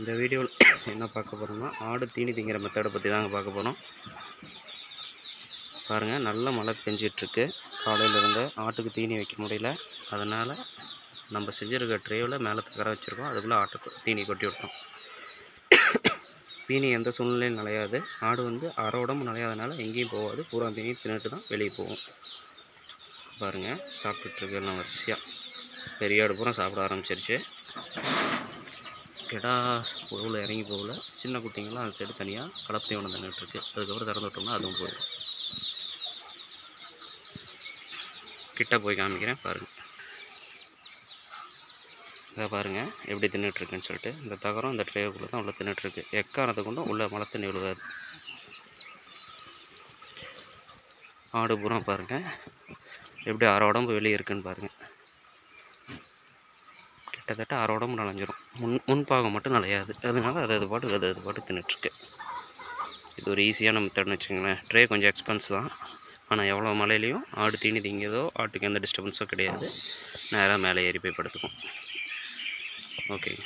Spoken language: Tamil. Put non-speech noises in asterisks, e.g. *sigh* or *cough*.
இந்த வீடியோவில் *coughs* என்ன பார்க்க போகிறோம்னா ஆடு தீனி திங்கிற மெத்தடை பற்றி தாங்க பார்க்க போகிறோம் பாருங்கள் நல்ல மழை பெஞ்சிட்ருக்கு. காலையிலேருந்து ஆட்டுக்கு தீனி வைக்க முடியல. அதனால் நம்ம செஞ்சுருக்க ட்ரேவில் மேலே தகர வச்சுருக்கோம். அதுக்குள்ளே ஆட்டுக்கு தீனி கொட்டி விட்டோம். *coughs* தீனி எந்த சூழ்நிலையும் நிலையாது ஆடு வந்து அரை உடம்பு நிலையாதனால எங்கேயும் போகாது. பூரா தீனி தின்னுட்டு தான் வெளியே போகும் பாருங்கள் சாப்பிட்டுட்ருக்கு எல்லாம் வரிசையாக பெரிய ஆடு பூரா சாப்பிட ஆரம்பிச்சிருச்சு. கிடா உழவுல இறங்கி போகல. சின்ன குட்டிங்களாம் அந்த சைடு தனியாக கலப்பையும் ஒன்று நின்றுட்டுருக்கு அதுக்கப்புறம் திறந்து விட்டோம்னா அதுவும் போயிடும். கிட்ட போய் காமிக்கிறேன் பாருங்கள் இதை பாருங்கள் எப்படி தின்னுட்டுருக்குன்னு சொல்லிட்டு. இந்த தகரம் இந்த ட்ரேவுக்குள்ளே தான் உள்ளே தின்னுட்ருக்கு எக்காரணத்தை கொண்டும் உள்ளே மழை தண்ணி விழுவாது ஆடு பூரா பாருங்கள் எப்படி அரை உடம்பு வெளியே இருக்குன்னு பாருங்கள் கிட்டத்தட்ட அரை உடம்பு நனைஞ்சிரும் முன் முன்பாகம் மட்டும் நனையாது அதனால அது அது பாட்டு அது அது பாட்டு தின்னுட்ருக்கு இது ஒரு ஈஸியான மெத்தட்னு வச்சுங்களேன் ட்ரே கொஞ்சம் எக்ஸ்பென்ஸ் தான். ஆனால் எவ்வளோ மலையிலையும் ஆடு தீனி திங்கியதோ ஆட்டுக்கு எந்த டிஸ்டர்பன்ஸோ கிடையாது. நேராக மேலே ஏறி போய் படுத்துக்கும். ஓகேங்க